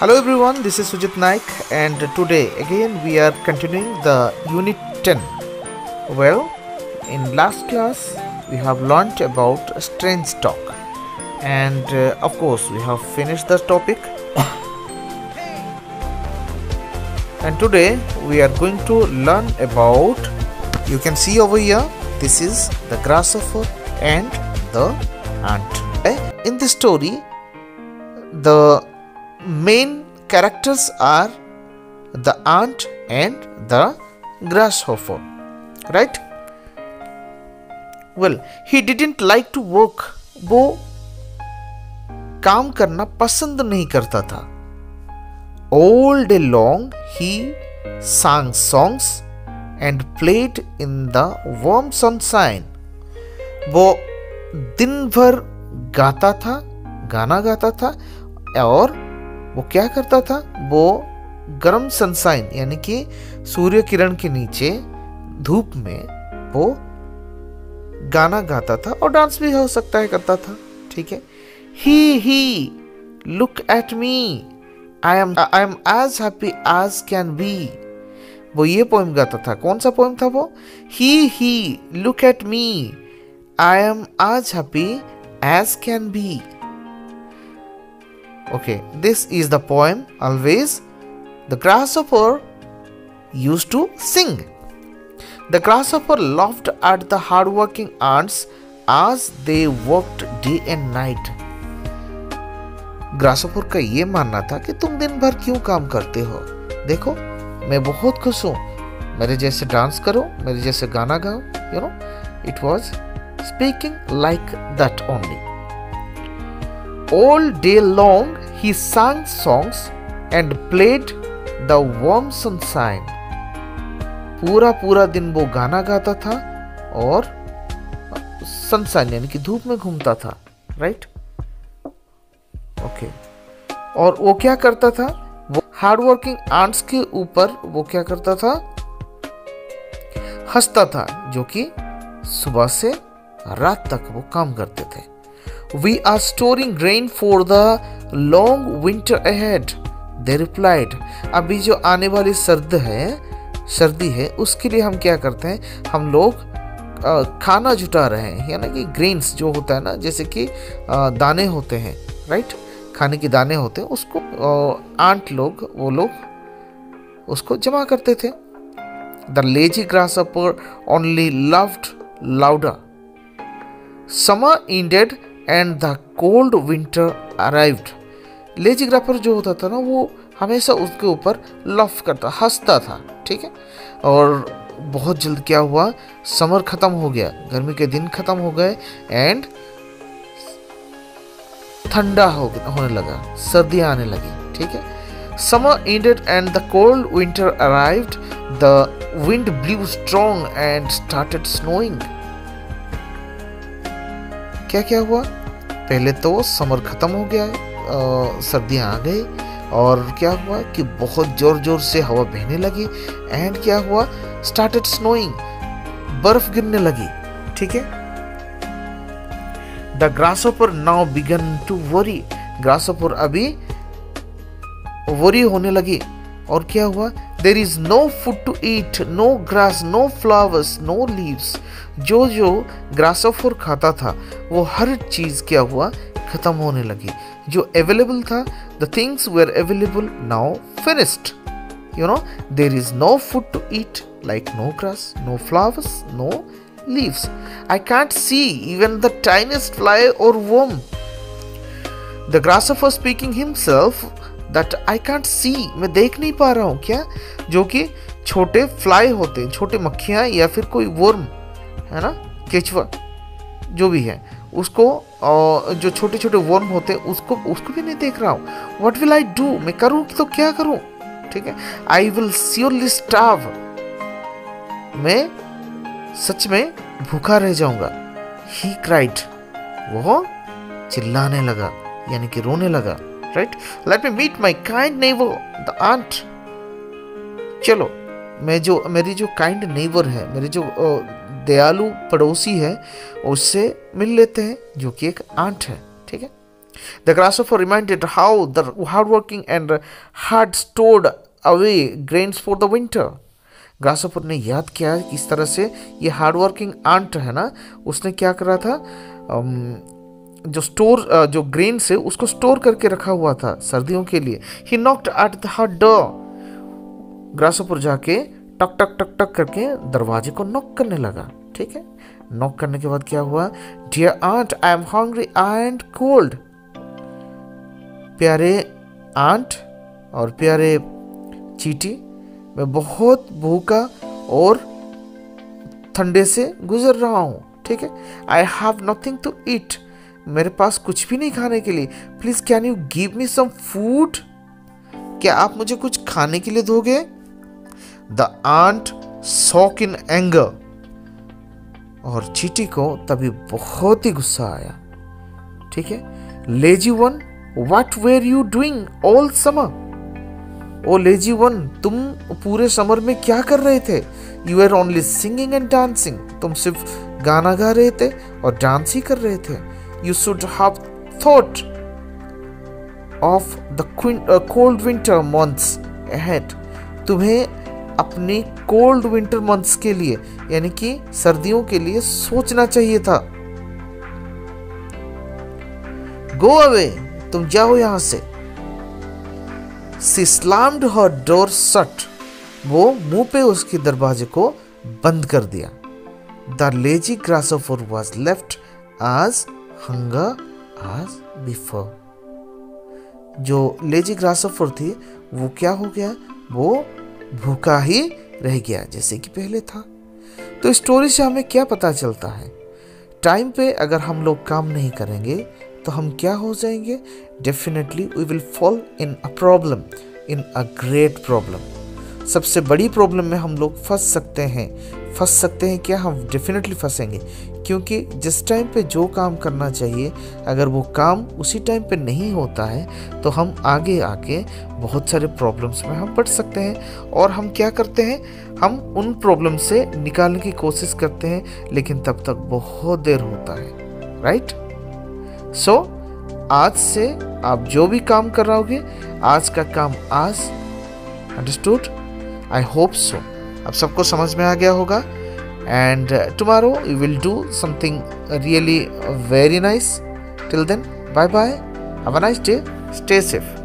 Hello everyone, this is Sujit Naik and today again we are continuing the unit 10. Well, in last class we have learnt about strange talk. And uh, of course we have finished the topic. And today we are going to learn about you can see over here this is the grasshopper and the ant. Eh, in this story the main characters are the ant and the grasshopper right well he didn't like to work वो काम करना पसंद नहीं करता था all day long he sang songs and played in the warm sunshine वो दिन भर गाता था गाना गाता था और वो क्या करता था? वो गर्म सनसाइन यानी कि सूर्य किरण के नीचे धूप में वो गाना गाता था और डांस भी हो सकता है करता था, ठीक है? He he look at me I am I am as happy as can be वो ये पोएम गाता था। कौन सा पोएम था वो? He he look at me I am as happy as can be Okay, this is the poem always. The grasshopper used to sing. The grasshopper laughed at the hardworking ants as they worked day and night. Grasshopper का ये मानना था कि तुम दिन भर क्यों काम करते हो देखो मैं बहुत खुश हूँ मेरे जैसे डांस करो मेरे जैसे गाना गाओ you know it was speaking like that only All day long he sang songs and played the warm sunshine. पूरा पूरा दिन वो गाना गाता था और सनसाइन यानी कि धूप में घूमता था राइट ओके और वो क्या करता था? वो हार्ड वर्किंग आंट्स के ऊपर वो क्या करता था? हंसता था, जो कि सुबह से रात तक वो काम करते थे। We are storing grain for the long winter ahead. They replied. अभी जो आने वाली सर्द है, सर्दी है, उसके लिए हम क्या करते हैं हम लोग खाना जुटा रहे हैं, यानी कि ग्रेन्स जो होता है ना, जैसे कि दाने होते हैं राइट खाने के दाने होते हैं, उसको आंट लोग, वो लोग, उसको जमा करते थे the lazy grass only loved लाउडा summer ended and the cold winter arrived lazy grasshopper जो होता था ना, वो हमेशा उसके ऊपर लफ करता, हंसता था, ठीक है? और बहुत जल्द क्या हुआ? समर ख़त्म हो गया, गर्मी के दिन ख़त्म हो गए एंड ठंडा हो, होने लगा, सर्दियाँ आने लगी, ठीक है? Summer ended and the cold winter arrived the wind blew strong and started snowing क्या क्या हुआ? पहले तो समर ख़त्म हो गया सर्दियाँ आ गई, और क्या हुआ कि बहुत ज़ोर ज़ोर से हवा बहने लगी एंड क्या हुआ? स्टार्टेड स्नोइंग बर्फ़ गिरने लगी, ठीक है? The grasshopper now began to worry grasshopper अभी वरी होने लगी, और क्या हुआ? There is no food to eat no grass no flowers no leaves जो जो ग्रासोफर खाता था वो हर चीज़ क्या हुआ ख़त्म होने लगी जो अवेलेबल था the things were available now finished you know there is no food to eat like no grass, no flowers, no leaves. I can't see even the tiniest fly or worm. The grasshopper speaking himself that I can't see, मैं देख नहीं पा रहा हूँ क्या? जो कि छोटे फ्लाई होते हैं, छोटे मक्खियाँ या फिर कोई वर्म है ना? केचवा जो भी है, उसको जो छोटे छोटे वर्म होते हैं, उसको उसको भी नहीं देख रहा हूँ। वट विल आई डू मैं करूँ तो क्या करूँ? ठीक है? आई विल श्योरली स्टाव मैं सच में भूखा रह जाऊँगा। ही क्राइड वो चिल्लाने लगा, यानी कि रोने लगा। Right let me meet my kind neighbour the ant चलो, मैं जो, मेरी जो काइंड नेबर है, मेरी जो दयालु पड़ोसी है, उससे मिल लेते हैं, जो कि एक आंट है, ठीक है? The The grasshopper reminded how the hardworking and hard stored away grains for the winter. Grasshopper ने याद किया किस तरह से ये हार्डवर्किंग आंट है ना, उसने क्या करा था? जो स्टोर जो ग्रेन से उसको स्टोर करके रखा हुआ था सर्दियों के लिए। He knocked at the door grasshopper जाके टक टक टक टक करके दरवाजे को नॉक करने लगा। ठीक है? नॉक करने के बाद क्या हुआ? Dear ant I am hungry and cold प्यारे आंट और प्यारे चीटी, मैं बहुत भूखा और ठंडे से गुजर रहा हूँ। ठीक है? I have nothing to eat मेरे पास कुछ भी नहीं खाने के लिए। Please can you give me some food क्या आप मुझे कुछ खाने के लिए दोगे? The ant soak in anger और चीटी को तभी बहुत ही गुस्सा आया। ठीक है? Lazy one what were you doing all summer oh lazy one तुम पूरे समर में क्या कर रहे थे? You are only singing and dancing तुम सिर्फ़ गाना गा रहे थे और डांस ही कर रहे थे। You should have thought of the cold winter months ahead तुम्हें अपनी कोल्ड विंटर मंथ्स के लिए, यानी कि सर्दियों के लिए सोचना चाहिए था। गो अवे तुम जाओ यहाँ से। सी हर डोर सट वो मुँह पे उसके दरवाजे को बंद कर दिया। The lazy grasshopper was left as hunger as before जो लेजी ग्रास ऑफ़र थी, वो क्या हो गया? वो भूखा ही रह गया, जैसे कि पहले था। तो स्टोरी से हमें क्या पता चलता है? टाइम पे अगर हम लोग काम नहीं करेंगे तो हम क्या हो जाएँगे? Definitely we will fall in a problem in a great problem सबसे बड़ी प्रॉब्लम में हम लोग फंस सकते हैं फंस सकते हैं क्या हम डेफिनेटली फंसेंगे? क्योंकि जिस टाइम पे जो काम करना चाहिए अगर वो काम उसी टाइम पे नहीं होता है तो हम आगे आके बहुत सारे प्रॉब्लम्स में हम पड़ सकते हैं। और हम क्या करते हैं? हम उन प्रॉब्लम से निकालने की कोशिश करते हैं लेकिन तब तक बहुत देर होता है राइट सो so, आज से आप जो भी काम कर रहोगे आज का काम आज अंडरस्टूड आई होप सो अब सबको समझ में आ गया होगा। And tomorrow you will do something really very nice till then bye bye have a nice day stay safe